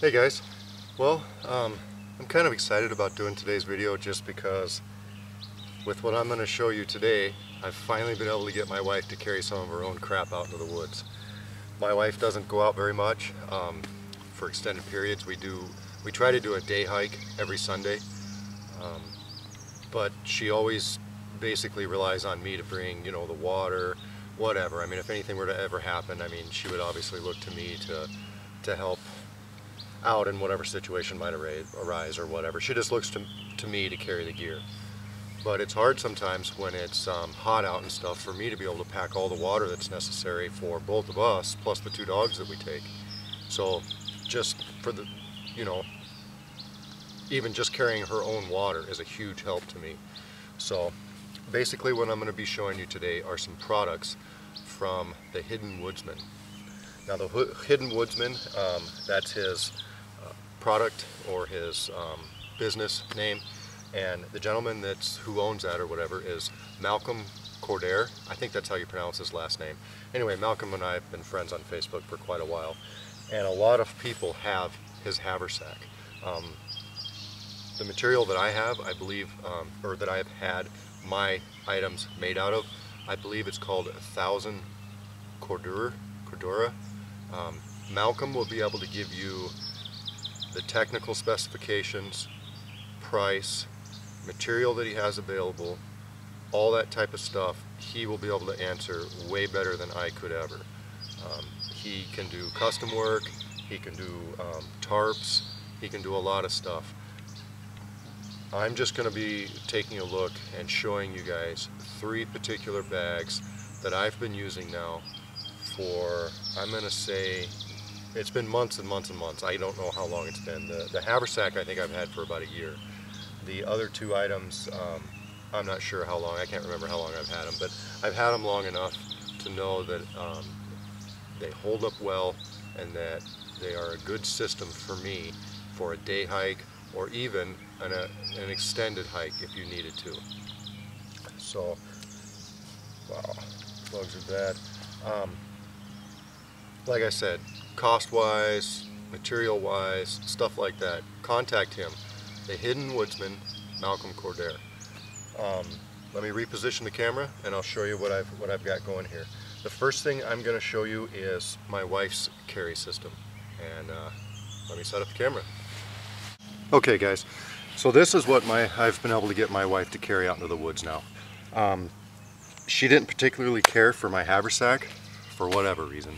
Hey guys, well um, I'm kind of excited about doing today's video just because with what I'm going to show you today I've finally been able to get my wife to carry some of her own crap out into the woods. My wife doesn't go out very much um, for extended periods. We do we try to do a day hike every Sunday um, but she always basically relies on me to bring you know the water whatever I mean if anything were to ever happen I mean she would obviously look to me to to help out in whatever situation might arise or whatever. She just looks to, to me to carry the gear. But it's hard sometimes when it's um, hot out and stuff for me to be able to pack all the water that's necessary for both of us plus the two dogs that we take. So just for the, you know, even just carrying her own water is a huge help to me. So basically what I'm going to be showing you today are some products from the Hidden Woodsmen. Now the Hidden Woodsmen, um, that's his product or his um, business name. And the gentleman that's who owns that or whatever is Malcolm Cordair. I think that's how you pronounce his last name. Anyway, Malcolm and I have been friends on Facebook for quite a while. And a lot of people have his haversack. Um, the material that I have, I believe, um, or that I have had my items made out of, I believe it's called a thousand cordura. cordura. Um, Malcolm will be able to give you the technical specifications, price, material that he has available, all that type of stuff, he will be able to answer way better than I could ever. Um, he can do custom work, he can do um, tarps, he can do a lot of stuff. I'm just going to be taking a look and showing you guys three particular bags that I've been using now for, I'm going to say, it's been months and months and months. I don't know how long it's been. The, the haversack I think I've had for about a year. The other two items, um, I'm not sure how long. I can't remember how long I've had them, but I've had them long enough to know that um, they hold up well and that they are a good system for me for a day hike or even an, a, an extended hike if you needed to. So, wow, plugs are bad. Um, like I said, cost-wise, material-wise, stuff like that, contact him. The Hidden Woodsmen, Malcolm Cordair. Um, let me reposition the camera and I'll show you what I've, what I've got going here. The first thing I'm going to show you is my wife's carry system. And uh, let me set up the camera. Okay guys, so this is what my I've been able to get my wife to carry out into the woods now. Um, she didn't particularly care for my haversack for whatever reason.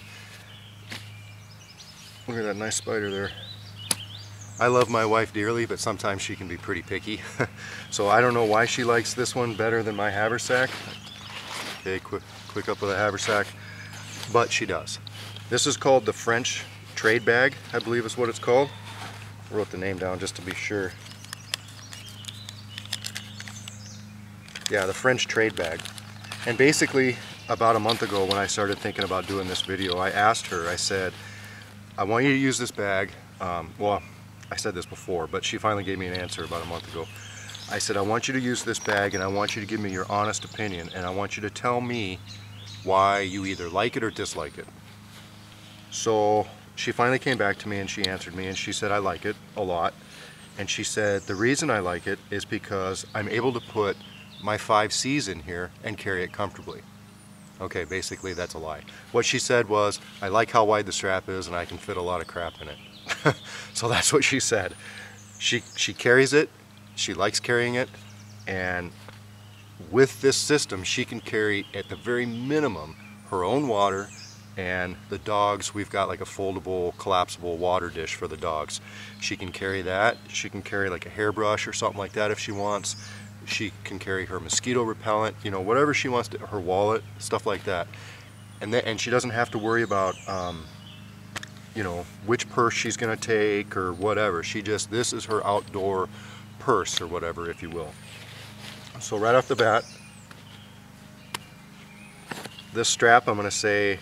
Look at that nice spider there. I love my wife dearly, but sometimes she can be pretty picky. so I don't know why she likes this one better than my haversack. Okay, quick, quick up with a haversack, but she does. This is called the French trade bag, I believe is what it's called. I wrote the name down just to be sure. Yeah, the French trade bag. And basically, about a month ago when I started thinking about doing this video, I asked her, I said, I want you to use this bag. Um, well, I said this before, but she finally gave me an answer about a month ago. I said, I want you to use this bag and I want you to give me your honest opinion and I want you to tell me why you either like it or dislike it. So she finally came back to me and she answered me and she said, I like it a lot. And she said, the reason I like it is because I'm able to put my 5Cs in here and carry it comfortably. Okay, basically that's a lie. What she said was, I like how wide the strap is and I can fit a lot of crap in it. so that's what she said. She, she carries it, she likes carrying it, and with this system she can carry at the very minimum her own water and the dogs we've got like a foldable collapsible water dish for the dogs she can carry that she can carry like a hairbrush or something like that if she wants she can carry her mosquito repellent, you know, whatever she wants to, her wallet, stuff like that. And then, and she doesn't have to worry about, um, you know, which purse she's going to take or whatever. She just, this is her outdoor purse or whatever, if you will. So right off the bat, this strap, I'm going to say,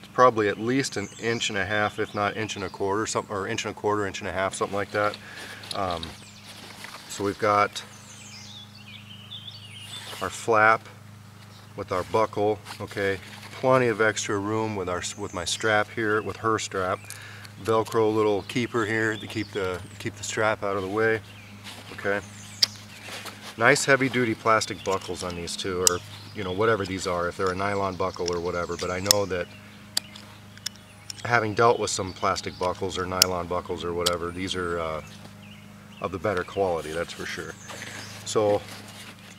it's probably at least an inch and a half, if not inch and a quarter, something, or inch and a quarter, inch and a half, something like that. Um, so we've got our flap with our buckle, okay, plenty of extra room with our with my strap here, with her strap. Velcro little keeper here to keep the keep the strap out of the way. Okay. Nice heavy duty plastic buckles on these two, or you know whatever these are, if they're a nylon buckle or whatever. But I know that having dealt with some plastic buckles or nylon buckles or whatever, these are uh, of the better quality, that's for sure. So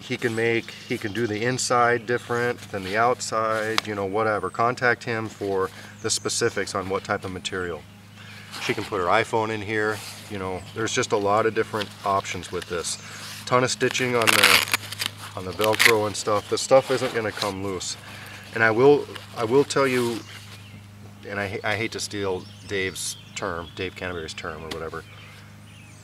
he can make, he can do the inside different than the outside, you know, whatever. Contact him for the specifics on what type of material. She can put her iPhone in here, you know, there's just a lot of different options with this. Ton of stitching on the on the Velcro and stuff. The stuff isn't going to come loose. And I will I will tell you, and I, I hate to steal Dave's term, Dave Canterbury's term or whatever,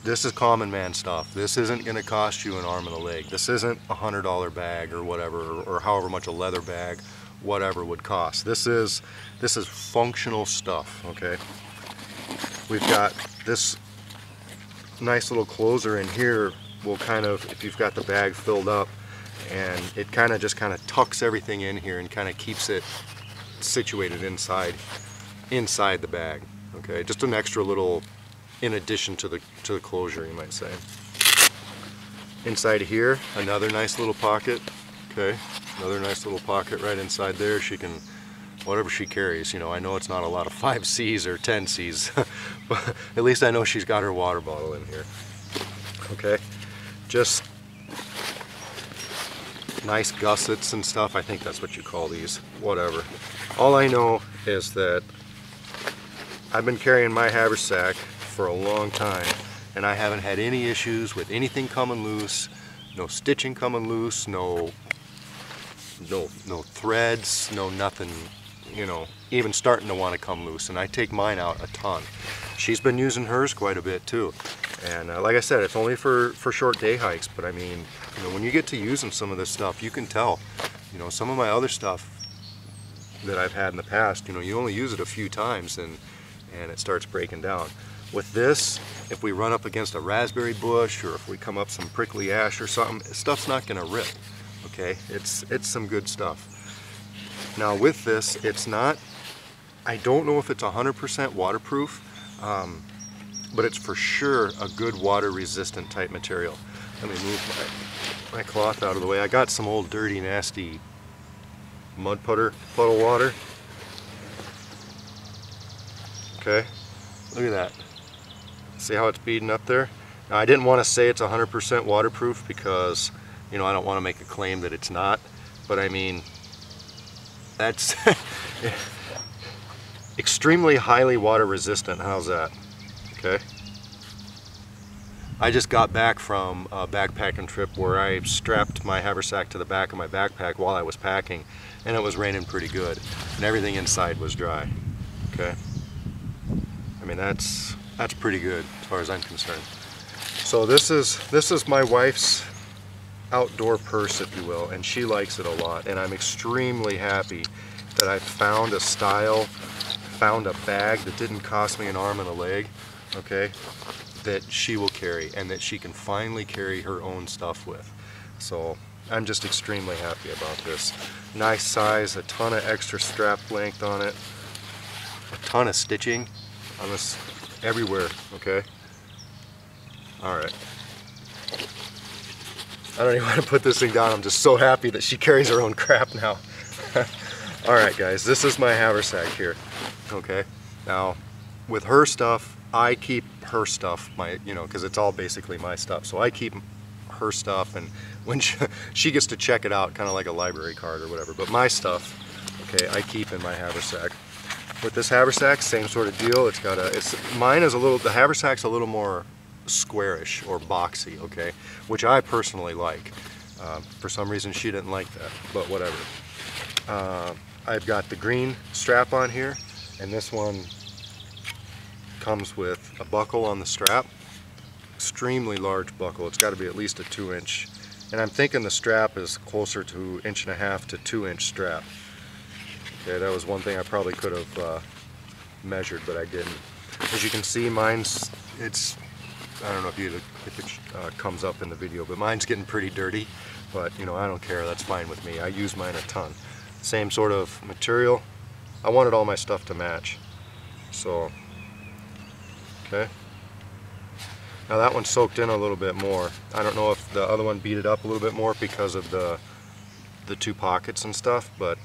this is common man stuff. This isn't going to cost you an arm and a leg. This isn't a hundred dollar bag or whatever, or, or, however much a leather bag, whatever would cost. This is this is functional stuff. Okay. We've got this nice little closer in here. Will kind of, if you've got the bag filled up, and it kind of just kind of tucks everything in here and kind of keeps it situated inside inside the bag. Okay, just an extra little in addition to the, to the closure, you might say. Inside here, another nice little pocket. Okay, another nice little pocket right inside there. She can, whatever she carries, you know, I know it's not a lot of 5Cs or 10Cs, but at least I know she's got her water bottle in here. Okay, just nice gussets and stuff. I think that's what you call these, whatever. All I know is that I've been carrying my haversack for a long time and I haven't had any issues with anything coming loose, no stitching coming loose, no no no threads, no nothing, you know, even starting to want to come loose and I take mine out a ton. She's been using hers quite a bit too. And uh, like I said, it's only for, for short day hikes, but I mean, you know, when you get to using some of this stuff, you can tell. You know, some of my other stuff that I've had in the past, you know, you only use it a few times and, and it starts breaking down. With this, if we run up against a raspberry bush or if we come up some prickly ash or something, stuff's not gonna rip, okay? It's, it's some good stuff. Now with this, it's not, I don't know if it's 100% waterproof, um, but it's for sure a good water resistant type material. Let me move my, my cloth out of the way. I got some old dirty nasty mud putter puddle water. Okay, look at that. See how it's beading up there? Now I didn't want to say it's 100% waterproof because, you know, I don't want to make a claim that it's not. But I mean, that's extremely highly water resistant. How's that? Okay. I just got back from a backpacking trip where I strapped my haversack to the back of my backpack while I was packing and it was raining pretty good and everything inside was dry. Okay. I mean that's that's pretty good as far as I'm concerned. So this is this is my wife's outdoor purse, if you will, and she likes it a lot. And I'm extremely happy that I found a style, found a bag that didn't cost me an arm and a leg, okay, that she will carry and that she can finally carry her own stuff with. So I'm just extremely happy about this. Nice size, a ton of extra strap length on it, a ton of stitching on this everywhere, okay? All right. I don't even want to put this thing down. I'm just so happy that she carries her own crap now. All right, guys, this is my haversack here, okay? Now, with her stuff, I keep her stuff, my, you know, because it's all basically my stuff. So I keep her stuff, and when she, she gets to check it out, kind of like a library card or whatever. But my stuff, okay, I keep in my haversack. With this haversack, same sort of deal. It's got a, it's, mine is a little, the haversack's a little more squarish or boxy, okay, which I personally like. Uh, for some reason she didn't like that, but whatever. Uh, I've got the green strap on here, and this one comes with a buckle on the strap. Extremely large buckle. It's got to be at least a two inch. And I'm thinking the strap is closer to inch and a half to two inch strap. Okay, that was one thing I probably could have uh, measured, but I didn't. As you can see, mine's, it's, I don't know if, you, if it uh, comes up in the video, but mine's getting pretty dirty. But, you know, I don't care. That's fine with me. I use mine a ton. Same sort of material. I wanted all my stuff to match. So, Okay. Now that one soaked in a little bit more. I don't know if the other one beat it up a little bit more because of the the two pockets and stuff, but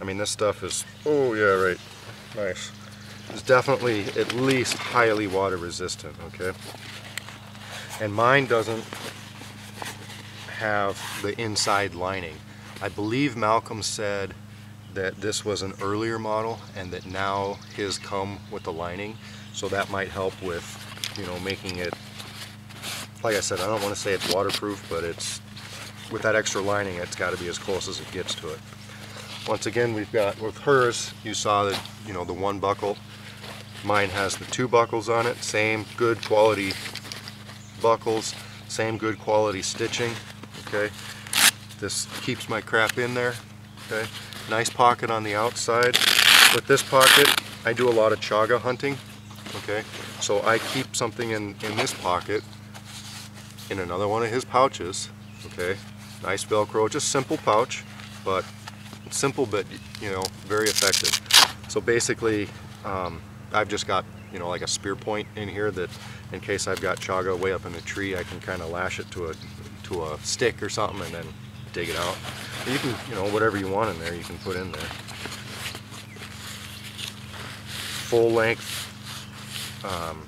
I mean this stuff is, oh yeah, right, nice. It's definitely at least highly water resistant, okay? And mine doesn't have the inside lining. I believe Malcolm said that this was an earlier model and that now his come with the lining so that might help with you know making it like I said I don't want to say it's waterproof but it's with that extra lining it's got to be as close as it gets to it once again we've got with hers you saw that you know the one buckle mine has the two buckles on it same good quality buckles same good quality stitching okay this keeps my crap in there okay Nice pocket on the outside. With this pocket, I do a lot of chaga hunting. Okay, so I keep something in, in this pocket in another one of his pouches. Okay, nice Velcro, just simple pouch, but simple but you know very effective. So basically, um, I've just got you know like a spear point in here that in case I've got chaga way up in the tree, I can kind of lash it to a to a stick or something and then dig it out. You can, you know, whatever you want in there, you can put in there. Full length um,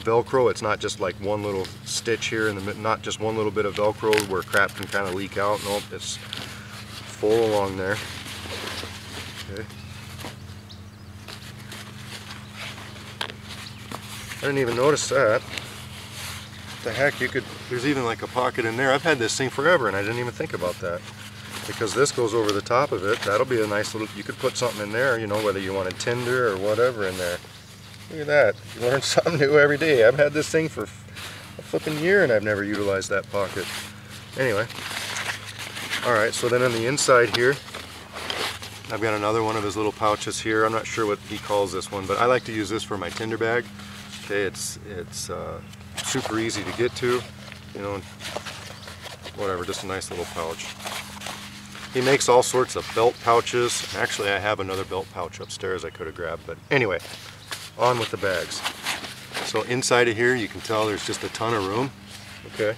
Velcro. It's not just like one little stitch here, and not just one little bit of Velcro where crap can kind of leak out. Nope, it's full along there. Okay. I didn't even notice that the heck, you could, there's even like a pocket in there. I've had this thing forever and I didn't even think about that. Because this goes over the top of it, that'll be a nice little, you could put something in there, you know, whether you want a tinder or whatever in there. Look at that, you learn something new every day. I've had this thing for a flipping year and I've never utilized that pocket. Anyway, alright, so then on the inside here, I've got another one of his little pouches here. I'm not sure what he calls this one, but I like to use this for my tinder bag. Okay, it's, it's uh, super easy to get to, you know, whatever, just a nice little pouch. He makes all sorts of belt pouches. Actually, I have another belt pouch upstairs I could have grabbed, but anyway, on with the bags. So inside of here, you can tell there's just a ton of room, okay?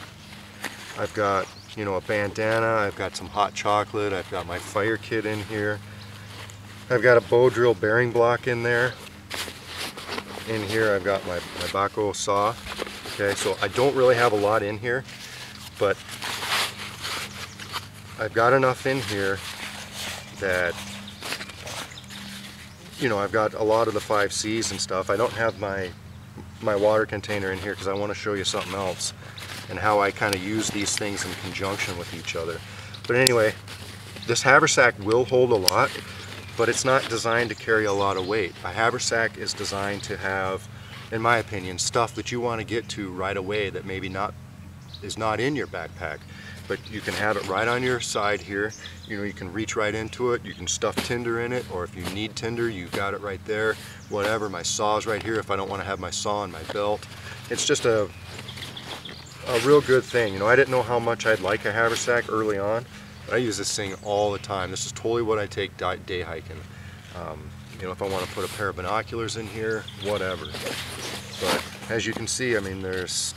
I've got, you know, a bandana, I've got some hot chocolate, I've got my fire kit in here. I've got a bow drill bearing block in there. In here I've got my, my Bahco saw. Okay, so I don't really have a lot in here, but I've got enough in here that you know I've got a lot of the 5Cs and stuff. I don't have my my water container in here because I want to show you something else and how I kind of use these things in conjunction with each other. But anyway, this haversack will hold a lot, but it's not designed to carry a lot of weight. A haversack is designed to have in my opinion, stuff that you want to get to right away that maybe not is not in your backpack. But you can have it right on your side here. You know, you can reach right into it. You can stuff tinder in it, or if you need tinder, you've got it right there. Whatever, my saw's right here if I don't want to have my saw in my belt. It's just a, a real good thing. You know, I didn't know how much I'd like a haversack early on, but I use this thing all the time. This is totally what I take day hiking. Um, you know, if I want to put a pair of binoculars in here, whatever. But as you can see, I mean, there's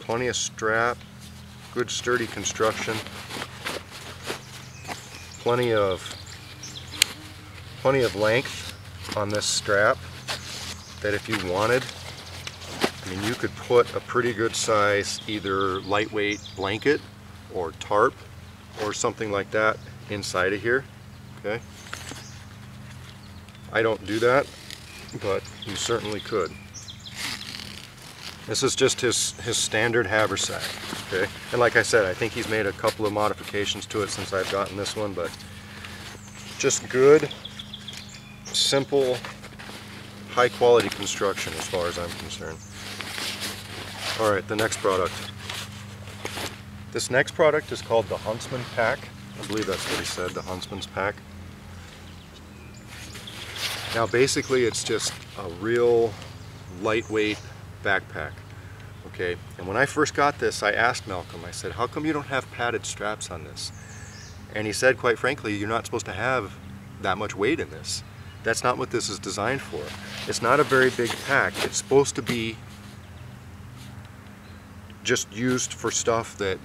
plenty of strap, good sturdy construction, plenty of plenty of length on this strap that if you wanted, I mean, you could put a pretty good size either lightweight blanket or tarp or something like that inside of here, okay? I don't do that, but you certainly could. This is just his, his standard haversack, okay? And like I said, I think he's made a couple of modifications to it since I've gotten this one, but just good, simple, high quality construction as far as I'm concerned. All right, the next product. This next product is called the Huntsman Pack. I believe that's what he said, the Huntsman's Pack. Now basically it's just a real lightweight backpack. Okay, and when I first got this, I asked Malcolm, I said, how come you don't have padded straps on this? And he said, quite frankly, you're not supposed to have that much weight in this. That's not what this is designed for. It's not a very big pack. It's supposed to be just used for stuff that,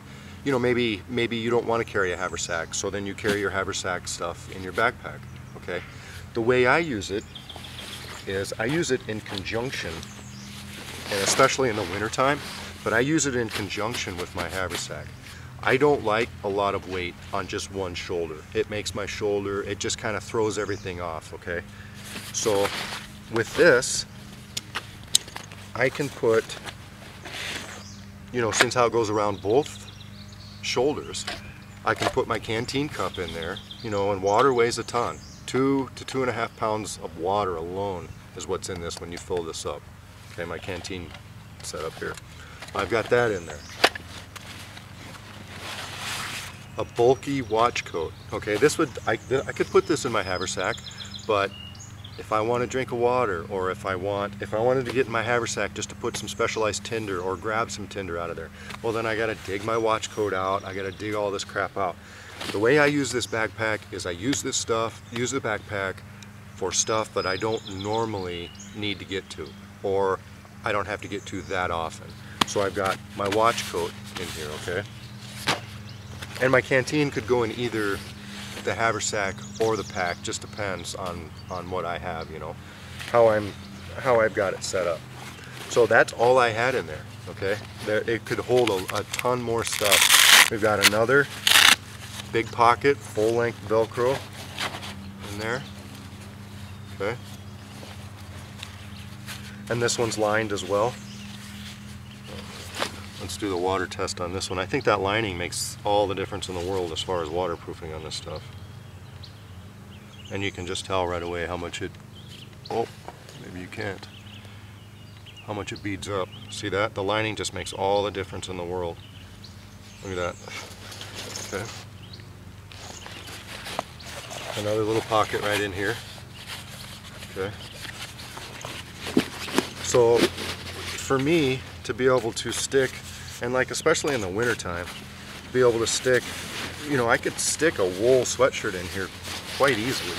you know, maybe maybe you don't want to carry a haversack, so then you carry your haversack stuff in your backpack, okay? The way I use it is I use it in conjunction, and especially in the wintertime, but I use it in conjunction with my haversack. I don't like a lot of weight on just one shoulder. It makes my shoulder, it just kind of throws everything off, okay? So with this, I can put, you know, since how it goes around both shoulders, I can put my canteen cup in there, you know, and water weighs a ton. Two to two and a half pounds of water alone is what's in this when you fill this up. Okay, my canteen set up here. I've got that in there. A bulky watch coat. Okay, this would, I, I could put this in my haversack, but if I want to drink a water or if I want if I wanted to get in my haversack just to put some specialized tinder or grab some tinder out of there well then I got to dig my watch coat out. I got to dig all this crap out. The way I use this backpack is I use this stuff use the backpack for stuff that I don't normally need to get to or I don't have to get to that often. So I've got my watch coat in here okay? And my canteen could go in either the haversack or the pack just depends on on what I have you know how I'm how I've got it set up. So that's all I had in there okay? There it could hold a, a ton more stuff. We've got another big pocket full-length velcro in there okay? And this one's lined as well Let's do the water test on this one. I think that lining makes all the difference in the world as far as waterproofing on this stuff. And you can just tell right away how much it, oh, maybe you can't, how much it beads up. See that? The lining just makes all the difference in the world. Look at that. Okay. Another little pocket right in here. Okay. So for me to be able to stick and like especially in the winter time be able to stick you know I could stick a wool sweatshirt in here quite easily.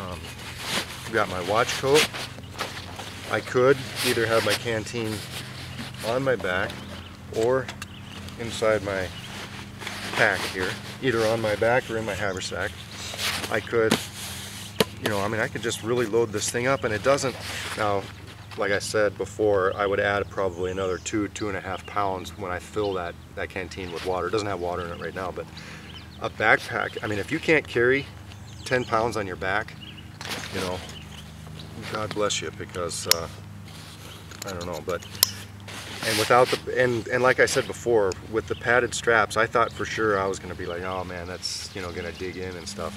Um, got my watch coat. I could either have my canteen on my back or inside my pack here either on my back or in my haversack. I could you know I mean I could just really load this thing up and it doesn't now like I said before, I would add probably another two, two and a half pounds when I fill that, that canteen with water. It doesn't have water in it right now, but a backpack, I mean, if you can't carry 10 pounds on your back, you know, God bless you because, uh, I don't know, but, and without the, and, and like I said before, with the padded straps, I thought for sure I was going to be like, oh man, that's, you know, going to dig in and stuff.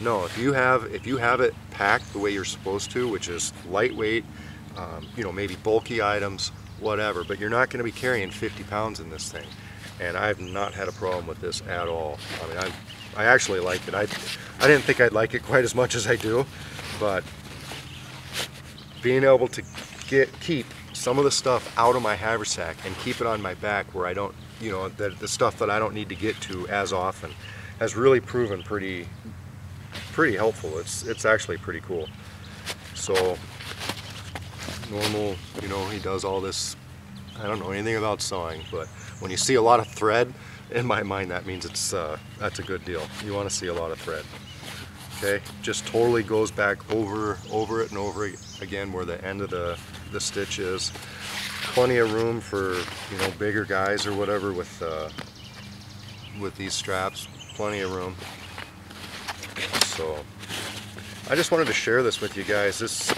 No, if you have, if you have it packed the way you're supposed to, which is lightweight, um, you know, maybe bulky items, whatever, but you're not going to be carrying 50 pounds in this thing. And I've not had a problem with this at all. I mean, I, I actually like it. I, I didn't think I'd like it quite as much as I do, but being able to get keep some of the stuff out of my haversack and keep it on my back where I don't, you know, the, the stuff that I don't need to get to as often has really proven pretty, pretty helpful. It's, it's actually pretty cool. So normal, you know, he does all this, I don't know anything about sewing, but when you see a lot of thread, in my mind that means it's uh, that's a good deal. You want to see a lot of thread. Okay, just totally goes back over, over it and over again where the end of the, the stitch is. Plenty of room for, you know, bigger guys or whatever with, uh, with these straps. Plenty of room. So, I just wanted to share this with you guys. This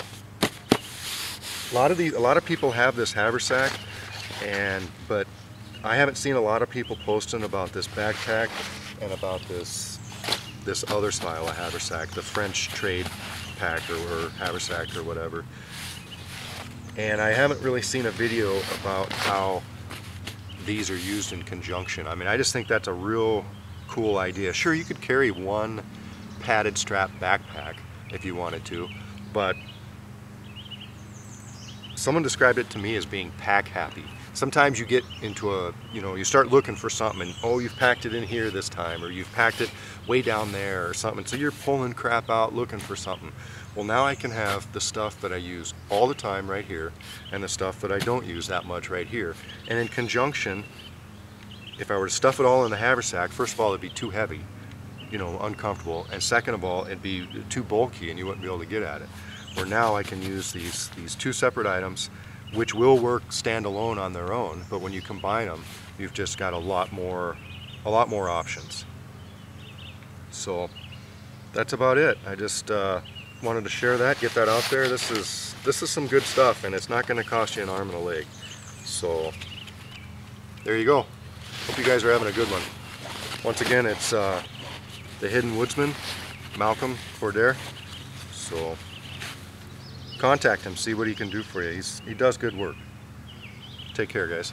a lot of these, a lot of people have this haversack, and but I haven't seen a lot of people posting about this backpack and about this this other style of haversack, the French trade pack or, or haversack or whatever. And I haven't really seen a video about how these are used in conjunction. I mean, I just think that's a real cool idea. Sure, you could carry one padded strap backpack if you wanted to, but someone described it to me as being pack happy. Sometimes you get into a, you know, you start looking for something and, oh, you've packed it in here this time, or you've packed it way down there or something. So you're pulling crap out looking for something. Well, now I can have the stuff that I use all the time right here and the stuff that I don't use that much right here. And in conjunction, if I were to stuff it all in the haversack, first of all, it'd be too heavy, you know, uncomfortable. And second of all, it'd be too bulky and you wouldn't be able to get at it. Where now I can use these, these two separate items, which will work standalone on their own, but when you combine them, you've just got a lot more, a lot more options. So that's about it. I just uh, wanted to share that, get that out there. This is this is some good stuff, and it's not going to cost you an arm and a leg. So there you go. Hope you guys are having a good one. Once again, it's uh, the Hidden Woodsmen, Malcolm Cordair. So contact him, see what he can do for you. He's, he does good work. Take care, guys.